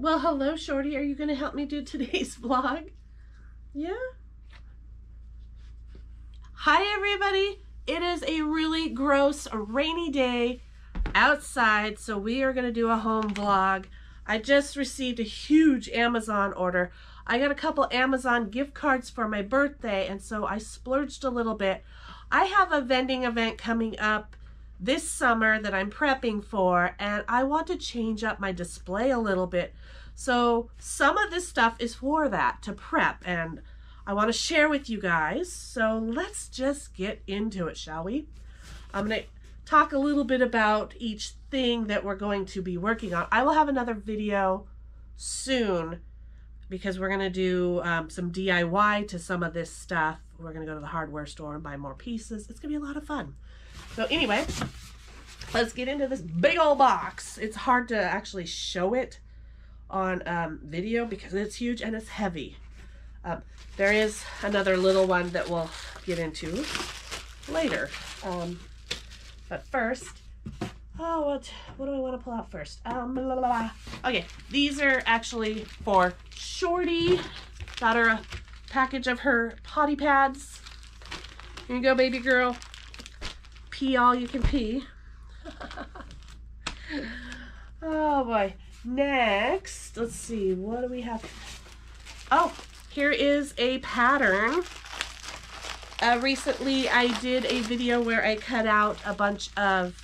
Well, hello, Shorty. Are you going to help me do today's vlog? Yeah? Hi, everybody. It is a really gross, rainy day outside, so we are going to do a home vlog. I just received a huge Amazon order. I got a couple Amazon gift cards for my birthday, and so I splurged a little bit. I have a vending event coming up this summer that I'm prepping for and I want to change up my display a little bit. So some of this stuff is for that, to prep, and I want to share with you guys. So let's just get into it, shall we? I'm going to talk a little bit about each thing that we're going to be working on. I will have another video soon because we're going to do um, some DIY to some of this stuff. We're going to go to the hardware store and buy more pieces. It's going to be a lot of fun. So anyway, let's get into this big old box. It's hard to actually show it on um, video because it's huge and it's heavy. Um, there is another little one that we'll get into later. Um, but first, oh, what, what do I want to pull out first? Um, blah, blah, blah. Okay, these are actually for Shorty. Got her a package of her potty pads. Here you go, baby girl pee all you can pee. oh boy. Next, let's see, what do we have? Oh, here is a pattern. Uh, recently, I did a video where I cut out a bunch of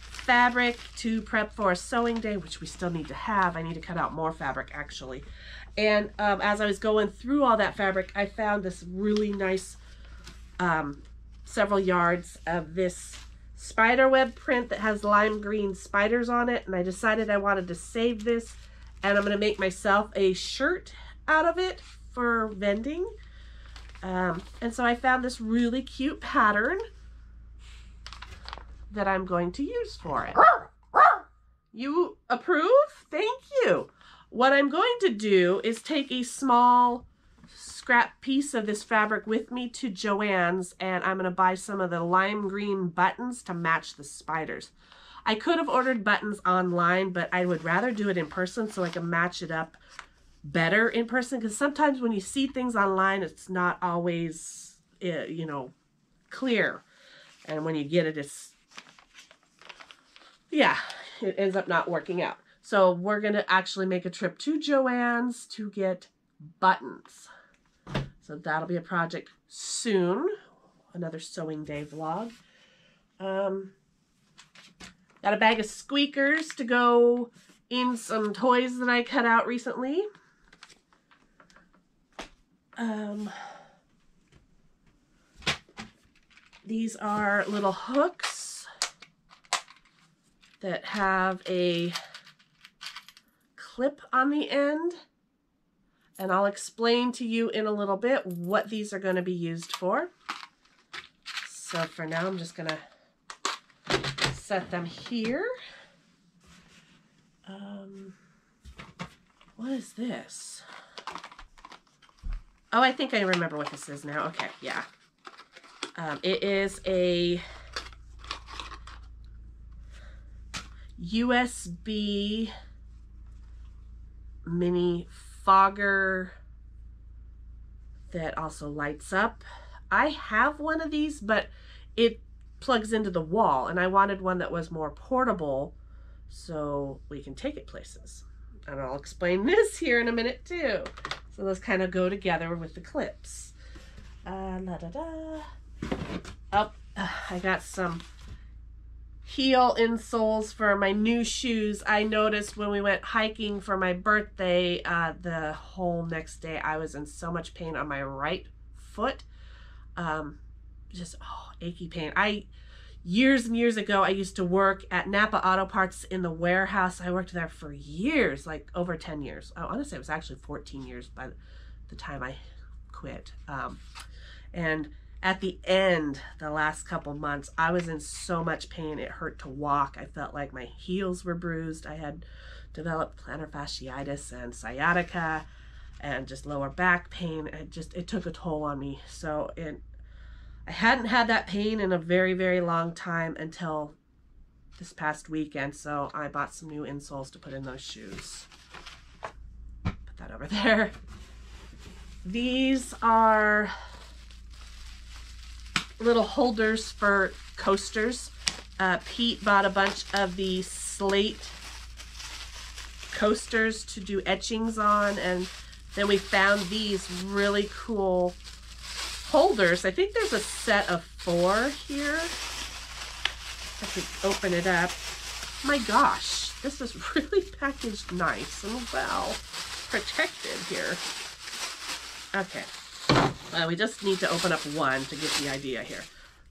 fabric to prep for a sewing day, which we still need to have. I need to cut out more fabric, actually. And um, as I was going through all that fabric, I found this really nice um, several yards of this spider web print that has lime green spiders on it and I decided I wanted to save this and I'm going to make myself a shirt out of it for vending. Um, and so I found this really cute pattern that I'm going to use for it. You approve? Thank you. What I'm going to do is take a small scrap piece of this fabric with me to Joann's and I'm going to buy some of the lime green buttons to match the spiders. I could have ordered buttons online, but I would rather do it in person so I can match it up better in person because sometimes when you see things online, it's not always, eh, you know, clear. And when you get it, it's, yeah, it ends up not working out. So we're going to actually make a trip to Joann's to get buttons. So that'll be a project soon. Another sewing day vlog. Um, got a bag of squeakers to go in some toys that I cut out recently. Um, these are little hooks that have a clip on the end and I'll explain to you in a little bit what these are going to be used for. So for now, I'm just going to set them here. Um, what is this? Oh, I think I remember what this is now. Okay, yeah. Um, it is a USB mini fogger that also lights up. I have one of these, but it plugs into the wall, and I wanted one that was more portable so we can take it places. And I'll explain this here in a minute too. So those kind of go together with the clips. Uh, la da da. Oh, I got some heel insoles for my new shoes. I noticed when we went hiking for my birthday, uh, the whole next day I was in so much pain on my right foot. Um, just oh, achy pain. I years and years ago I used to work at Napa Auto Parts in the warehouse. I worked there for years, like over 10 years. I want to say it was actually 14 years by the time I quit. Um, and at the end, the last couple months, I was in so much pain. It hurt to walk. I felt like my heels were bruised. I had developed plantar fasciitis and sciatica and just lower back pain. It just, it took a toll on me. So it, I hadn't had that pain in a very, very long time until this past weekend. So I bought some new insoles to put in those shoes. Put that over there. These are little holders for coasters. Uh, Pete bought a bunch of the slate coasters to do etchings on and then we found these really cool holders. I think there's a set of four here. I could open it up. My gosh, this is really packaged nice and well protected here. Okay, well, we just need to open up one to get the idea here.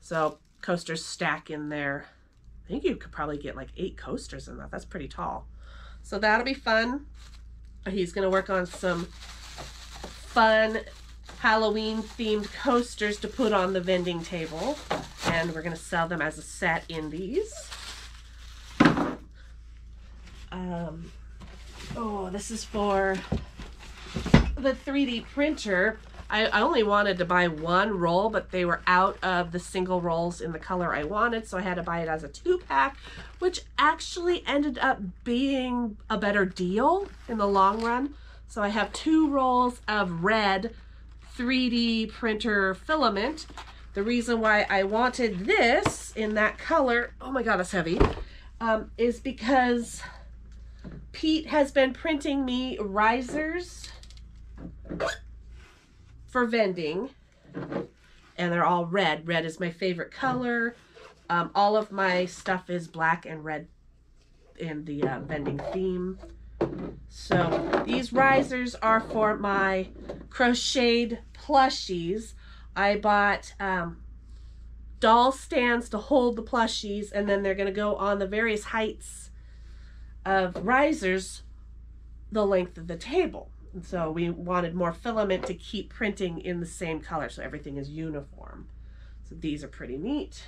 So coasters stack in there. I think you could probably get like eight coasters in that. That's pretty tall. So that'll be fun. He's going to work on some fun Halloween themed coasters to put on the vending table. And we're going to sell them as a set in these. Um, oh, this is for the 3D printer. I, I only wanted to buy one roll, but they were out of the single rolls in the color I wanted, so I had to buy it as a two pack, which actually ended up being a better deal in the long run. So I have two rolls of red 3D printer filament. The reason why I wanted this in that color, oh my god, it's heavy, um, is because Pete has been printing me risers for vending. And they're all red. Red is my favorite color. Um, all of my stuff is black and red in the uh, vending theme. So these risers are for my crocheted plushies. I bought um, doll stands to hold the plushies and then they're going to go on the various heights of risers the length of the table. So we wanted more filament to keep printing in the same color so everything is uniform. So these are pretty neat.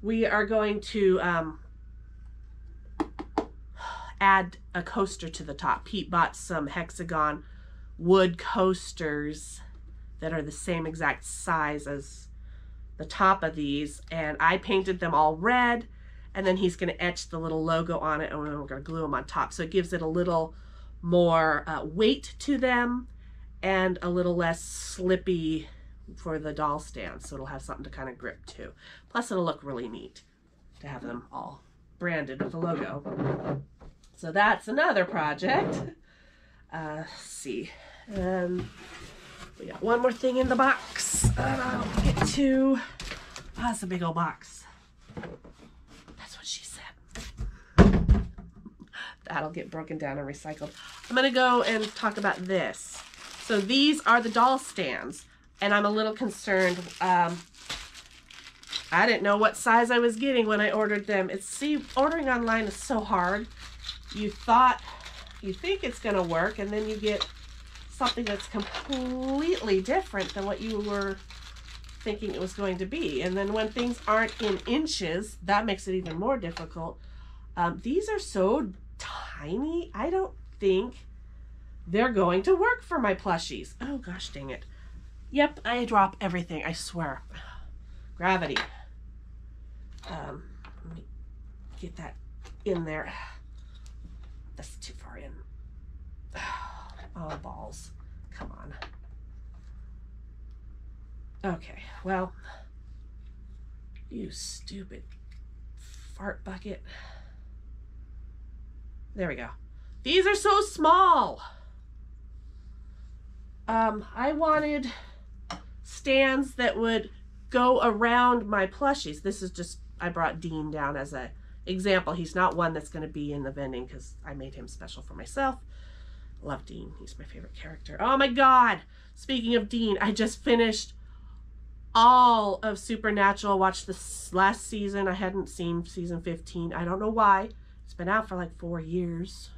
We are going to um, add a coaster to the top. Pete bought some hexagon wood coasters that are the same exact size as the top of these and I painted them all red and then he's going to etch the little logo on it and we're going to glue them on top. So it gives it a little more uh, weight to them and a little less slippy for the doll stand. So it'll have something to kind of grip to. Plus it'll look really neat to have them all branded with a logo. So that's another project. Uh, see. Um, we got one more thing in the box. And I'll get to, oh, that's a big old box. That's what she said. That'll get broken down and recycled. I'm going to go and talk about this. So these are the doll stands. And I'm a little concerned. Um, I didn't know what size I was getting when I ordered them. It's see, ordering online is so hard. You thought, you think it's going to work, and then you get something that's completely different than what you were thinking it was going to be. And then when things aren't in inches, that makes it even more difficult. Um, these are so tiny, I don't think they're going to work for my plushies. Oh gosh dang it. Yep, I drop everything, I swear. Gravity. Um, let me get that in there. That's too far in. Oh, balls. Come on. Okay, well, you stupid fart bucket. There we go. These are so small. Um, I wanted stands that would go around my plushies. This is just, I brought Dean down as a example. He's not one that's going to be in the vending because I made him special for myself. Love Dean. He's my favorite character. Oh my god! Speaking of Dean, I just finished all of Supernatural. Watched this last season. I hadn't seen season 15. I don't know why. It's been out for like four years.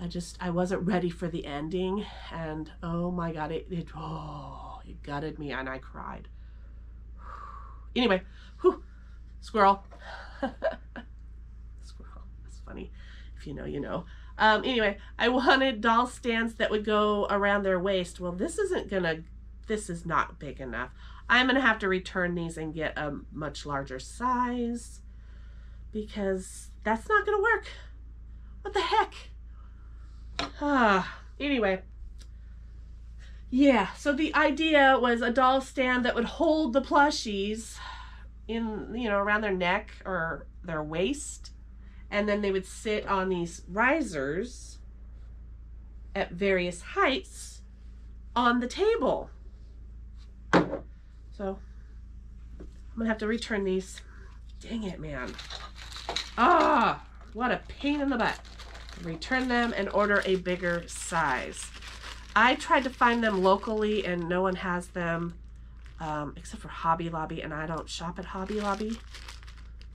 I just, I wasn't ready for the ending. And oh my god, it, it oh, it gutted me and I cried. Anyway, whew, squirrel. squirrel. That's funny. If you know, you know. Um, anyway, I wanted doll stands that would go around their waist. Well, this isn't gonna, this is not big enough. I'm gonna have to return these and get a much larger size because that's not gonna work. What the heck? Ah, anyway. Yeah, so the idea was a doll stand that would hold the plushies in, you know, around their neck or their waist. And then they would sit on these risers at various heights on the table. So I'm gonna have to return these. Dang it, man. Ah, what a pain in the butt. Return them and order a bigger size. I tried to find them locally and no one has them um, except for Hobby Lobby and I don't shop at Hobby Lobby.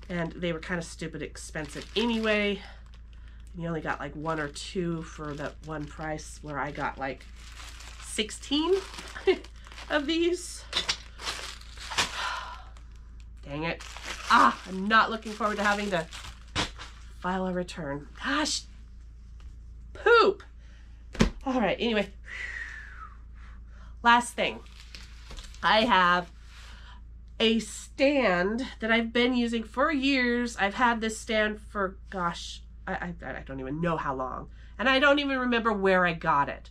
And they were kind of stupid expensive anyway. You only got like one or two for that one price where I got like 16 of these. Dang it. Ah, I'm not looking forward to having to file a return. Gosh. All right, anyway. Last thing. I have a stand that I've been using for years. I've had this stand for, gosh, I, I, I don't even know how long. And I don't even remember where I got it.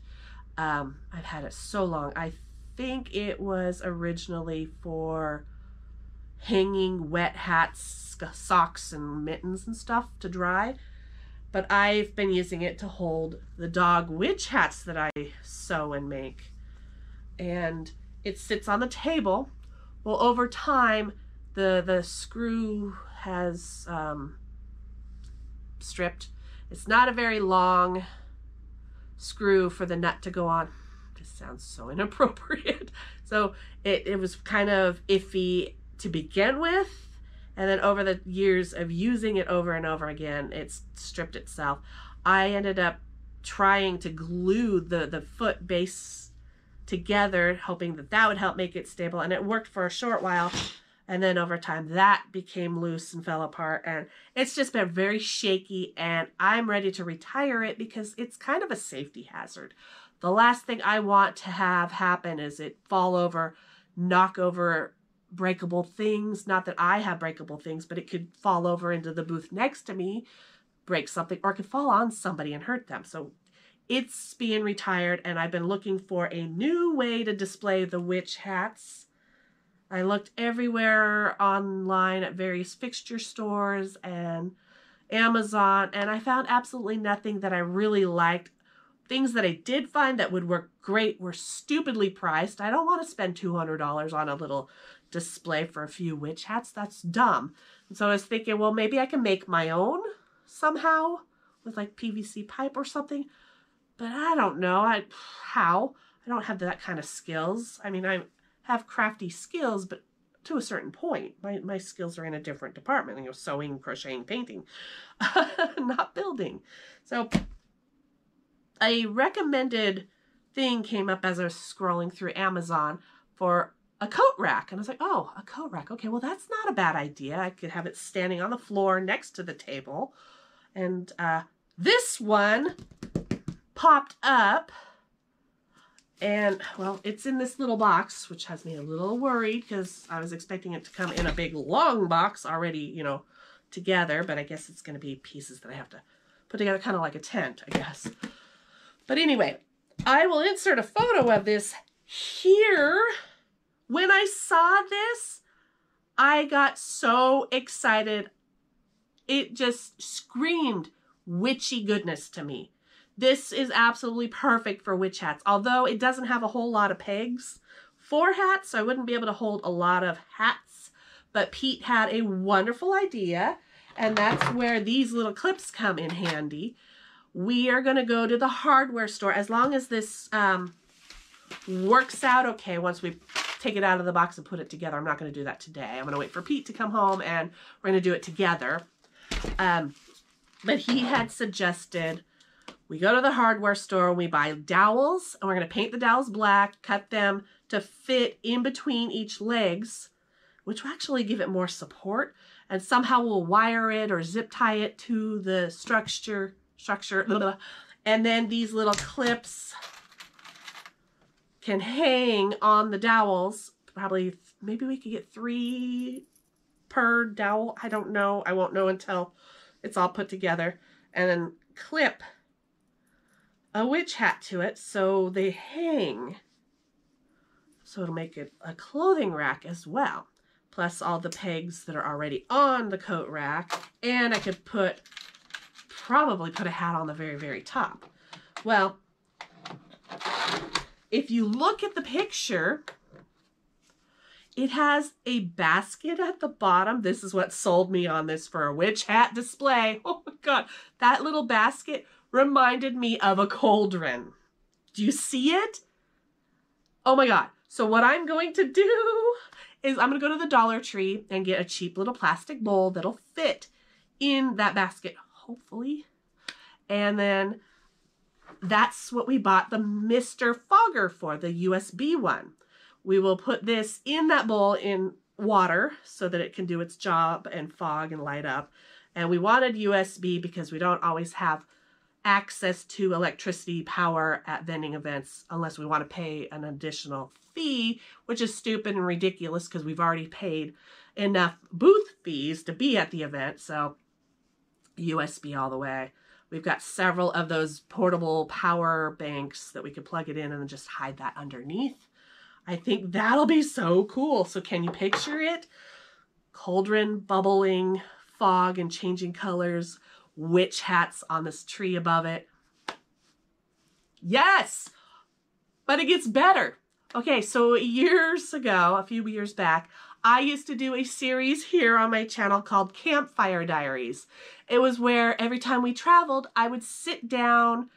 Um, I've had it so long. I think it was originally for hanging wet hats, socks, and mittens and stuff to dry. But I've been using it to hold the dog witch hats that I sew and make. And it sits on the table. Well, over time, the, the screw has um, stripped. It's not a very long screw for the nut to go on. This sounds so inappropriate. So it, it was kind of iffy to begin with. And then over the years of using it over and over again, it's stripped itself. I ended up trying to glue the, the foot base together, hoping that that would help make it stable. And it worked for a short while. And then over time, that became loose and fell apart. And it's just been very shaky. And I'm ready to retire it because it's kind of a safety hazard. The last thing I want to have happen is it fall over, knock over breakable things. Not that I have breakable things, but it could fall over into the booth next to me, break something, or it could fall on somebody and hurt them. So it's being retired, and I've been looking for a new way to display the witch hats. I looked everywhere online at various fixture stores and Amazon, and I found absolutely nothing that I really liked. Things that I did find that would work great were stupidly priced. I don't want to spend $200 on a little display for a few witch hats. That's dumb. And so I was thinking, well, maybe I can make my own somehow with like PVC pipe or something. But I don't know I, how. I don't have that kind of skills. I mean, I have crafty skills, but to a certain point. My, my skills are in a different department, you know, sewing, crocheting, painting, not building. So a recommended thing came up as I was scrolling through Amazon for a coat rack. And I was like, oh, a coat rack. Okay, well, that's not a bad idea. I could have it standing on the floor next to the table. And uh, this one popped up. And, well, it's in this little box, which has me a little worried because I was expecting it to come in a big, long box already, you know, together. But I guess it's going to be pieces that I have to put together kind of like a tent, I guess. But anyway, I will insert a photo of this here when I saw this, I got so excited. It just screamed witchy goodness to me. This is absolutely perfect for witch hats. Although it doesn't have a whole lot of pegs for hats, so I wouldn't be able to hold a lot of hats. But Pete had a wonderful idea, and that's where these little clips come in handy. We are going to go to the hardware store. As long as this um, works out okay once we take it out of the box and put it together. I'm not going to do that today. I'm going to wait for Pete to come home and we're going to do it together. Um, but he had suggested we go to the hardware store and we buy dowels and we're going to paint the dowels black, cut them to fit in between each legs, which will actually give it more support. And somehow we'll wire it or zip tie it to the structure, structure, blah, blah. and then these little clips can hang on the dowels. Probably, maybe we could get three per dowel. I don't know. I won't know until it's all put together. And then clip a witch hat to it so they hang. So it'll make it a clothing rack as well. Plus all the pegs that are already on the coat rack. And I could put, probably put a hat on the very, very top. Well, if you look at the picture, it has a basket at the bottom. This is what sold me on this for a witch hat display. Oh my God, that little basket reminded me of a cauldron. Do you see it? Oh my God. So what I'm going to do is I'm going to go to the Dollar Tree and get a cheap little plastic bowl that'll fit in that basket, hopefully. And then that's what we bought the Mr. Fogger for, the USB one. We will put this in that bowl in water so that it can do its job and fog and light up. And we wanted USB because we don't always have access to electricity power at vending events unless we want to pay an additional fee, which is stupid and ridiculous because we've already paid enough booth fees to be at the event. So USB all the way. We've got several of those portable power banks that we could plug it in and just hide that underneath. I think that'll be so cool. So can you picture it? Cauldron bubbling, fog and changing colors, witch hats on this tree above it. Yes! But it gets better. Okay, so years ago, a few years back, I used to do a series here on my channel called Campfire Diaries. It was where every time we traveled, I would sit down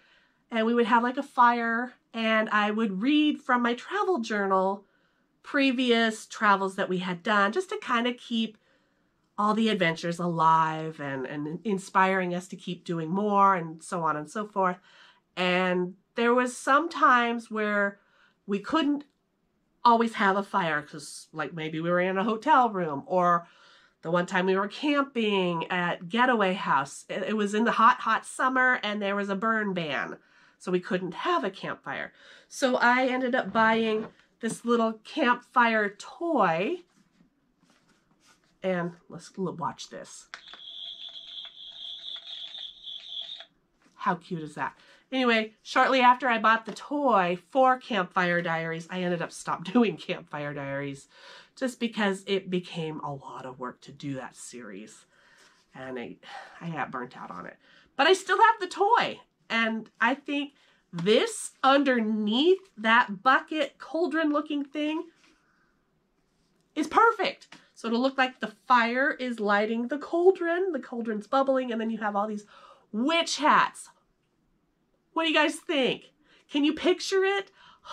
and we would have like a fire and I would read from my travel journal previous travels that we had done just to kind of keep all the adventures alive and, and inspiring us to keep doing more and so on and so forth. And there was some times where we couldn't always have a fire because like maybe we were in a hotel room or the one time we were camping at Getaway House. It was in the hot, hot summer and there was a burn ban so we couldn't have a campfire. So I ended up buying this little campfire toy. And let's watch this. How cute is that? Anyway, shortly after I bought the toy for Campfire Diaries, I ended up stopped doing Campfire Diaries just because it became a lot of work to do that series. And I, I got burnt out on it. But I still have the toy and I think this underneath that bucket cauldron looking thing is perfect. So it'll look like the fire is lighting the cauldron, the cauldron's bubbling, and then you have all these witch hats. What do you guys think? Can you picture it?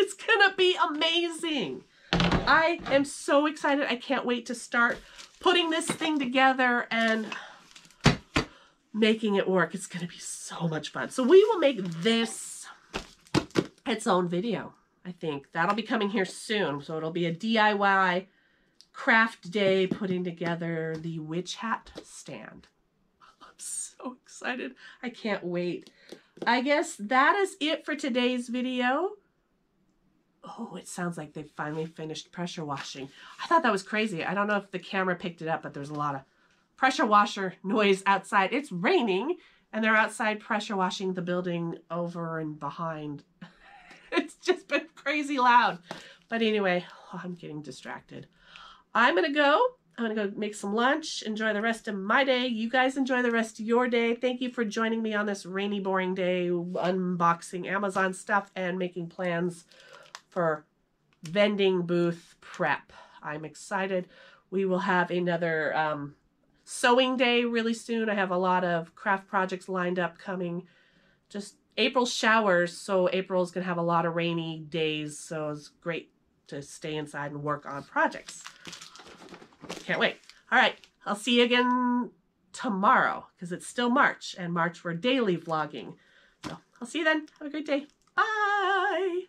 It's gonna be amazing. I am so excited. I can't wait to start putting this thing together and making it work. It's going to be so much fun. So we will make this its own video, I think. That'll be coming here soon. So it'll be a DIY craft day putting together the witch hat stand. So excited. I can't wait. I guess that is it for today's video. Oh, it sounds like they finally finished pressure washing. I thought that was crazy. I don't know if the camera picked it up, but there's a lot of pressure washer noise outside. It's raining and they're outside pressure washing the building over and behind. it's just been crazy loud. But anyway, oh, I'm getting distracted. I'm going to go. I'm going to go make some lunch, enjoy the rest of my day. You guys enjoy the rest of your day. Thank you for joining me on this rainy, boring day, unboxing Amazon stuff and making plans for vending booth prep. I'm excited. We will have another um, sewing day really soon. I have a lot of craft projects lined up coming. Just April showers, so April's going to have a lot of rainy days, so it's great to stay inside and work on projects. Can't wait. All right, I'll see you again tomorrow because it's still March, and March we're daily vlogging. So I'll see you then. Have a great day. Bye.